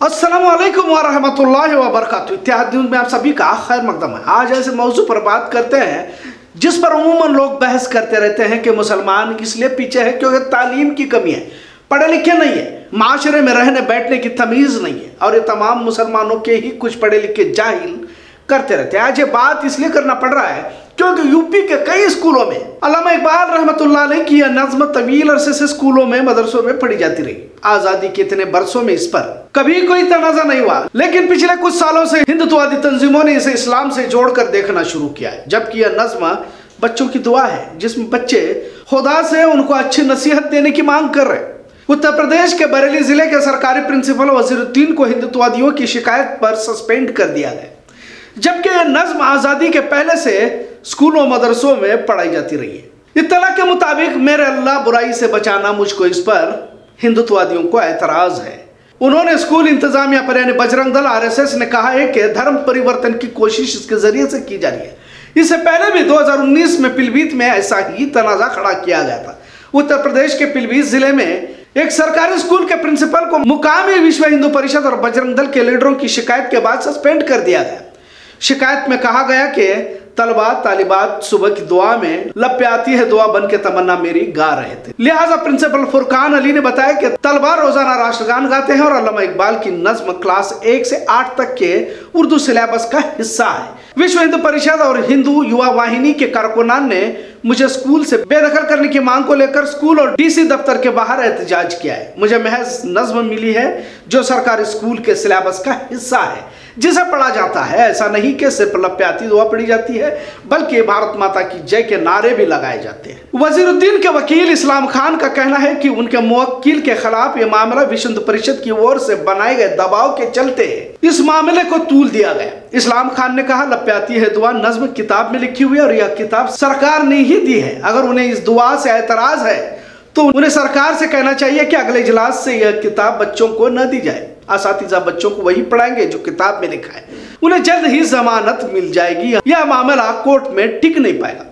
असलम वरहमतुल्लाहि वबरकातुहू। इत्यादि में आप सभी का खैर मकदम है। आज ऐसे मौजू पर बात करते हैं, जिस पर अमूमन लोग बहस करते रहते हैं कि मुसलमान इसलिए पीछे है, क्योंकि तालीम की कमी है, पढ़े लिखे नहीं है। माशरे में रहने बैठने की तमीज़ नहीं है। और ये तमाम मुसलमानों के ही कुछ पढ़े लिखे जाहिल करते रहते हैं। आज ये बात इसलिए करना पड़ रहा है क्योंकि यूपी के कई स्कूलों में, अलामा इकबाल अलैह की यह नज्म तवील अरसे से स्कूलों में, मदरसों में पढ़ी जाती रही। आज़ादी के इतने बरसों में इस पर कभी कोई तनाजा नहीं हुआ। लेकिन पिछले कुछ सालों से हिंदुत्ववादी तंजीमों ने इसे इस्लाम से जोड़कर देखना शुरू किया है। जबकि यह नज्म बच्चों की दुआ है जिसमें बच्चे खुदा से उनको अच्छी नसीहत देने की मांग कर रहे हैं। उत्तर प्रदेश के बरेली ज़िले के सरकारी प्रिंसिपल वजीरुद्दीन को हिंदुत्ववादियों की शिकायत पर सस्पेंड कर दिया गया, जबकि यह नज्म आज़ादी के पहले से स्कूलों, मदरसों में पढ़ाई जाती रही है। इतला के मुताबिक, मेरे अल्लाह बुराई से बचाना मुझको इस पर हिंदुत्ववादियों को एतराज़ है। उन्होंने स्कूल इंतजामिया पर, यानी बजरंग दल आरएसएस ने कहा है कि धर्म परिवर्तन की कोशिश इसके ज़रिए से की जा रही है। इससे पहले भी 2019 में पिलभीत में ऐसा ही तनाजा खड़ा किया गया था। उत्तर प्रदेश के पिलभीत ज़िले में एक सरकारी स्कूल के प्रिंसिपल को मुकामी विश्व हिंदू परिषद और बजरंग दल के लीडरों की शिकायत के बाद सस्पेंड कर दिया गया। शिकायत में कहा गया कि तलबा तालिबात सुबह की दुआ में लप आती है, दुआ बन के तमन्ना मेरी गा रहे थे। लिहाजा प्रिंसिपल फुरकान अली ने बताया कि तलबा रोज़ाना राष्ट्रगान गाते हैं और अल्लामा इकबाल की नज्म क्लास एक से आठ तक के उर्दू सिलेबस का हिस्सा है। विश्व हिंदू परिषद और हिंदू युवा वाहिनी के कारकुनान ने मुझे स्कूल से बेदखल करने की मांग को लेकर स्कूल और डीसी दफ्तर के बाहर एहतजाज किया है। मुझे महज नज्म मिली है, जो सरकारी स्कूल के सिलेबस का हिस्सा है, जिसे पढ़ा जाता है। ऐसा नहीं कि सिर्फ़ लप्याती दुआ पढ़ी जाती है, बल्कि भारत माता की जय के नारे भी लगाए जाते हैं। वजीरुद्दीन के वकील इस्लाम खान का कहना है कि उनके मुवक्किल के खिलाफ ये मामला विश्व हिंदू परिषद की ओर से बनाए गए दबाव के चलते इस मामले को तूल दिया गया। इस्लाम खान ने कहा लप्याती है, दुआ नज्म किताब में लिखी हुई है और यह किताब सरकार ने ही दी है। अगर उन्हें इस दुआ से एतराज़ है तो उन्हें सरकार से कहना चाहिए कि अगले इजलास से यह किताब बच्चों को न दी जाए। असातिजा बच्चों को वही पढ़ाएँगे जो किताब में लिखा है। उन्हें जल्द ही जमानत मिल जाएगी। यह मामला कोर्ट में टिक नहीं पाएगा।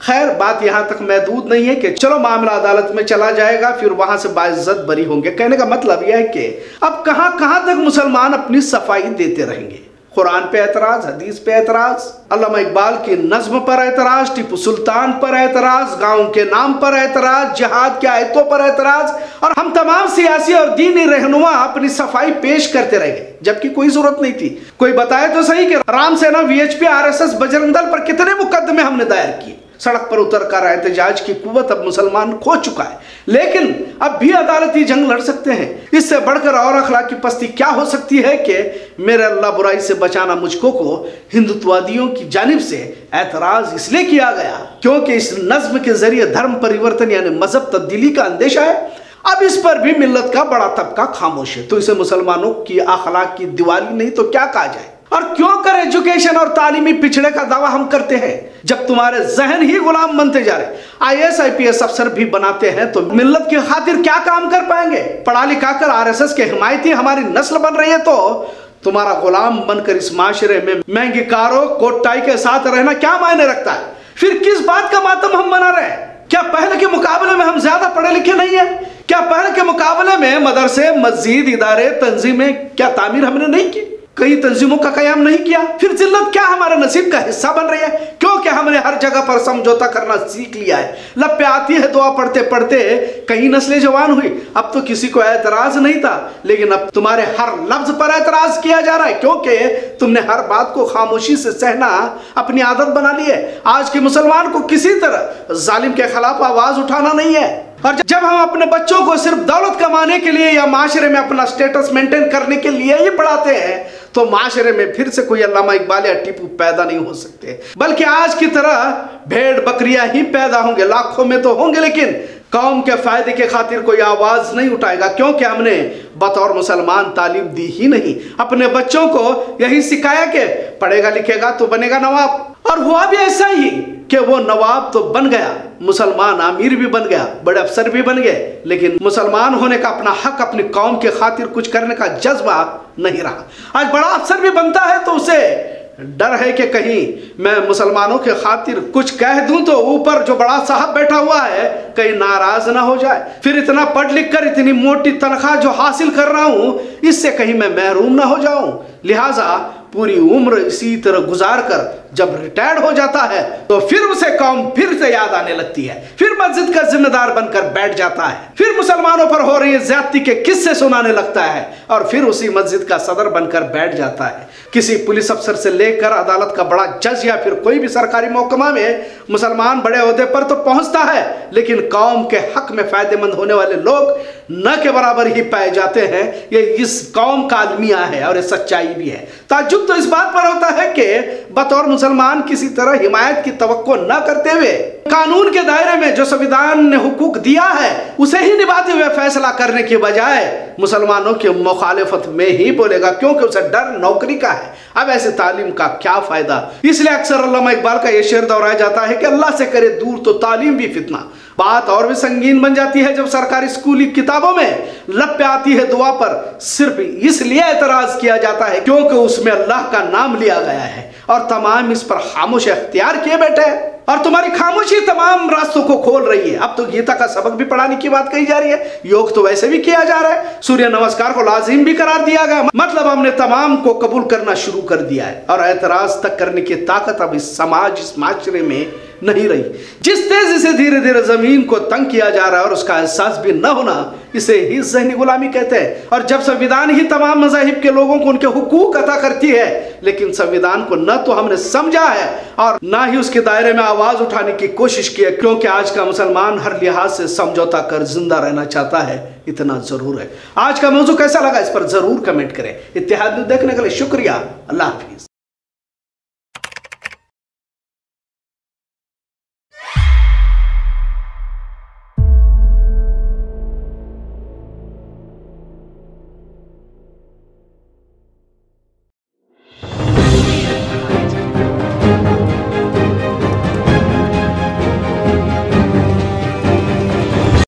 खैर, बात यहाँ तक महदूद नहीं है कि चलो मामला अदालत में चला जाएगा, फिर वहाँ से बाइज्जत बरी होंगे। कहने का मतलब यह है कि अब कहाँ कहाँ तक मुसलमान अपनी सफ़ाई देते रहेंगे। कुरान पे एतराज़, हदीस पे एतराज़, अल्लामा इकबाल की नज्म पर एतराज़, टीपू सुल्तान पर एतराज़, गाँव के नाम पर एतराज़, जहाद के आयतों पर एतराज़, और हम तमाम सियासी और दीनी रहनुमा अपनी सफ़ाई पेश करते रह गए, जबकि कोई ज़रूरत नहीं थी। कोई बताए तो सही कि Ram Sena V H P R S S Bajrang Dal पर कितने मुकदमे हमने दायर किए। सड़क पर उतर कर एहतजाज की कुवत अब मुसलमान खो चुका है। लेकिन अब भी अदालती जंग लड़ सकते हैं। इससे बढ़कर और अखलाक की पस्ती क्या हो सकती है कि मेरे अल्लाह बुराई से बचाना मुझको को हिंदुत्ववादियों की जानब से एतराज़ इसलिए किया गया क्योंकि इस नज्म के ज़रिए धर्म परिवर्तन यानी मज़हब तब्दीली का अंदेशा है। अब इस पर भी मिल्लत का बड़ा तबका खामोश है। तो इसे मुसलमानों की अखलाक की दिवाली नहीं तो क्या कहा जाए? और क्यों कर एजुकेशन और तालीमी पिछड़े का दावा हम करते हैं? जब तुम्हारे जहन ही गुलाम बनते जा रहे आईएएस आईपीएस अफसर भी बनाते हैं तो मिल्लत की खातिर क्या काम कर पाएँगे? पढ़ा लिखा कर आरएसएस के हिमायती हमारी नस्ल बन रही है तो तुम्हारा गुलाम बनकर इस माशरे में महँगी कारों कोटाई के साथ रहना क्या मायने रखता है? फिर किस बात का मातम हम मना रहे हैं? क्या पहले के मुकाबले में हम ज़्यादा पढ़े लिखे नहीं है? क्या पहले के मुकाबले में मदरसे, मस्जिद, इदारे, तंजीमें क्या तामीर हमने नहीं की? कई तंजीमों का कयाम नहीं किया, फिर जिल्लत क्या हमारे नसीब का हिस्सा बन रही है? क्योंकि हमने हर जगह पर समझौता करना सीख लिया है? लप्पे आती है दुआ पढ़ते पढ़ते, कई नस्लें जवान हुई। अब तो किसी को एतराज़ नहीं था, लेकिन अब तुम्हारे हर लफ्ज पर एतराज़ किया जा रहा है, क्योंकि तुमने हर बात को खामोशी से सहना, अपनी आदत बना ली है। आज के मुसलमान को किसी तरह जालिम के खिलाफ आवाज़ उठाना नहीं है। और जब हम अपने बच्चों को सिर्फ़ दौलत कमाने के लिए या माशरे में अपना स्टेटस मेंटेन करने के लिए ही पढ़ाते हैं तो माशरे में फिर से कोई अल्लामा इकबाल या टीपू पैदा नहीं हो सकते। बल्कि आज की तरह भेड़ बकरियाँ ही पैदा होंगे, लाखों में तो होंगे, लेकिन कौम के फ़ायदे के खातिर कोई आवाज़ नहीं उठाएगा, क्योंकि हमने बतौर मुसलमान तालीम दी ही नहीं। अपने बच्चों को यही सिखाया कि पढ़ेगा लिखेगा तो बनेगा नवाब। और हुआ भी ऐसा ही। कि वो नवाब तो बन गया, मुसलमान अमीर भी बन गया, बड़े अफसर भी बन गए, लेकिन मुसलमान होने का अपना हक अपनी कौम के खातिर कुछ करने का जज्बा नहीं रहा। आज बड़ा अफसर भी बनता है तो उसे डर है कि कहीं मैं मुसलमानों के खातिर कुछ कह दूँ तो ऊपर जो बड़ा साहब बैठा हुआ है, कहीं नाराज़ ना हो जाए। फिर इतना पढ़ लिख कर इतनी मोटी तनख्वाह जो हासिल कर रहा हूँ, इससे कहीं मैं महरूम ना हो जाऊँ। लिहाजा पूरी उम्र इसी तरह गुजार कर जब रिटायर्ड हो जाता है तो फिर उसे कौम फिर से याद आने लगती है। फिर मस्जिद का जिम्मेदार बनकर बैठ जाता है। फिर मुसलमानों पर हो रही ज्यादती के किस्से सुनाने लगता है और फिर उसी मस्जिद का सदर बनकर बैठ जाता है। किसी पुलिस अफसर से लेकर अदालत का बड़ा जज या फिर कोई भी सरकारी महकमा में मुसलमान बड़े अहदे पर तो पहुँचता है, लेकिन कौम के हक में फ़ायदेमंद होने वाले लोग न के बराबर ही पाए जाते हैं। ये इस कौम का अलमिया है और ये सच्चाई भी है। ताजुब तो इस बात पर होता है कि बतौर मुसलमान किसी तरह हिमायत की तो न करते हुए, कानून के दायरे में जो संविधान ने हुकूक दिया है, उसे ही निभाते हुए फैसला करने के बजाय मुसलमानों की मुखालिफत में ही बोलेगा, क्योंकि उसे डर नौकरी का है। अब ऐसे तालीम का क्या फ़ायदा? इसलिए अक्सर इकबाल का यह शेर दोहराया जाता है कि अल्लाह से करे दूर तो तालीम भी फितना। बात और भी संगीन बन जाती है जब सरकारी स्कूली किताबों में लप आती है दुआ पर। सिर्फ़ इसलिए एतराज़ किया जाता है क्योंकि उसमें अल्लाह का नाम लिया गया है और तमाम इस पर खामोश अख्तियार किए बैठे हैं। और तुम्हारी खामोशी तमाम रास्तों को खोल रही है। अब तो गीता का सबक भी पढ़ाने की बात कही जा रही है। योग तो वैसे भी किया जा रहा है। सूर्य नमस्कार को लाजिम भी करार दिया गया। मतलब हमने तमाम को कबूल करना शुरू कर दिया है। और एतराज़ तक करने की ताकत अब इस समाज, इस माशरे में नहीं रही। जिस तेज़ी से धीरे धीरे ज़मीन को तंग किया जा रहा है और उसका एहसास भी न होना इसे ही जहनी गुलामी कहते हैं। और जब संविधान ही तमाम मजाहिब के लोगों को उनके हुकूक अदा करती है, लेकिन संविधान को न तो हमने समझा है और न ही उसके दायरे में आवाज़ उठाने की कोशिश की है, क्योंकि आज का मुसलमान हर लिहाज से समझौता कर ज़िंदा रहना चाहता है, इतना ज़रूर है। आज का मौजू कैसा लगा इस पर ज़रूर कमेंट करें। इतिहाद देखने के लिए शुक्रिया। अल्लाह हाफिज।